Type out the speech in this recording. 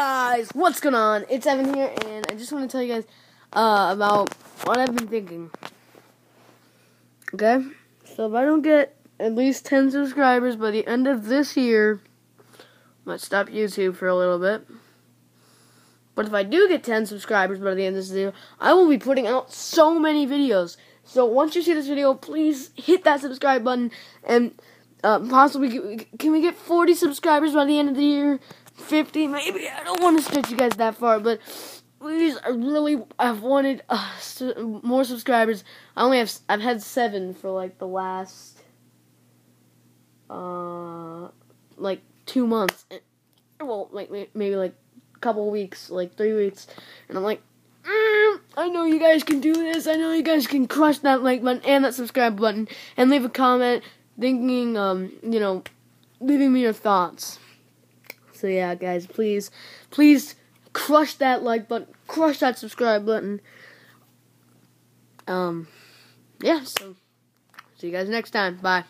guys, what's going on? It's Evan here, and I just want to tell you guys uh, about what I've been thinking. Okay? So if I don't get at least 10 subscribers by the end of this year, I might stop YouTube for a little bit. But if I do get 10 subscribers by the end of this year, I will be putting out so many videos. So once you see this video, please hit that subscribe button and uh, possibly can we get 40 subscribers by the end of the year? 50 maybe. I don't want to stretch you guys that far, but please, I really I've wanted uh, more subscribers. I only have I've had seven for like the last uh like two months. Well, like maybe like a couple weeks, like three weeks, and I'm like. Mm, I know you guys can do this. I know you guys can crush that like button and that subscribe button and leave a comment thinking, um, you know, leaving me your thoughts. So yeah, guys, please, please crush that like button, crush that subscribe button. Um, yeah. So see you guys next time. Bye.